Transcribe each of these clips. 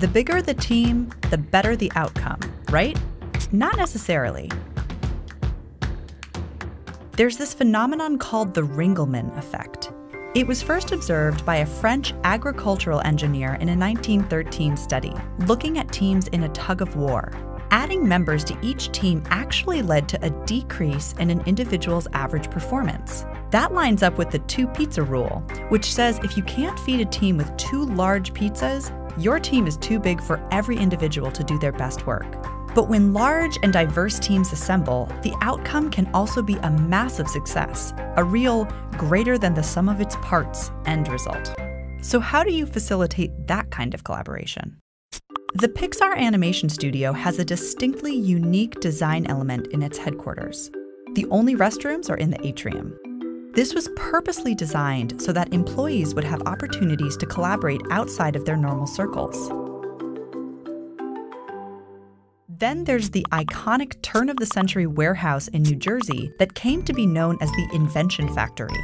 The bigger the team, the better the outcome, right? Not necessarily. There's this phenomenon called the Ringelmann effect. It was first observed by a French agricultural engineer in a 1913 study, looking at teams in a tug of war. Adding members to each team actually led to a decrease in an individual's average performance. That lines up with the two pizza rule, which says if you can't feed a team with two large pizzas, your team is too big for every individual to do their best work. But when large and diverse teams assemble, the outcome can also be a massive success, a real greater than the sum of its parts end result. So, how do you facilitate that kind of collaboration? The Pixar Animation Studio has a distinctly unique design element in its headquarters. The only restrooms are in the atrium. This was purposely designed so that employees would have opportunities to collaborate outside of their normal circles. Then there's the iconic turn of the century warehouse in New Jersey that came to be known as the Invention Factory.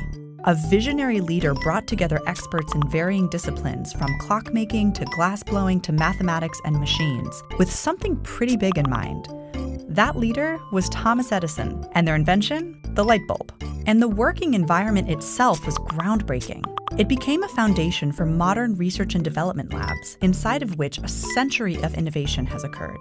A visionary leader brought together experts in varying disciplines, from clockmaking to glassblowing to mathematics and machines, with something pretty big in mind. That leader was Thomas Edison, and their invention, the light bulb. And the working environment itself was groundbreaking. It became a foundation for modern research and development labs, inside of which a century of innovation has occurred.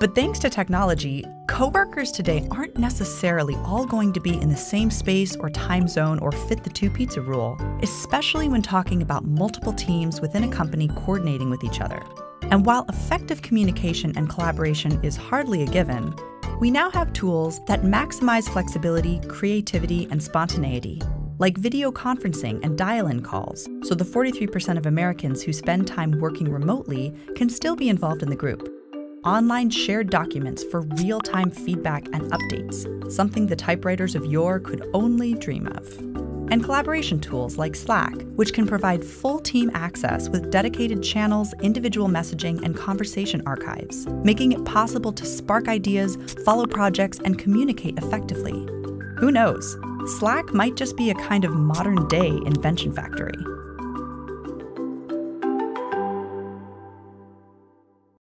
But thanks to technology, coworkers today aren't necessarily all going to be in the same space or time zone or fit the two pizza rule, especially when talking about multiple teams within a company coordinating with each other. And while effective communication and collaboration is hardly a given, we now have tools that maximize flexibility, creativity, and spontaneity, like video conferencing and dial in calls, so the 43% of Americans who spend time working remotely can still be involved in the group online shared documents for real time feedback and updates, something the typewriters of yore could only dream of. And collaboration tools like Slack, which can provide full team access with dedicated channels, individual messaging, and conversation archives, making it possible to spark ideas, follow projects, and communicate effectively. Who knows? Slack might just be a kind of modern day invention factory.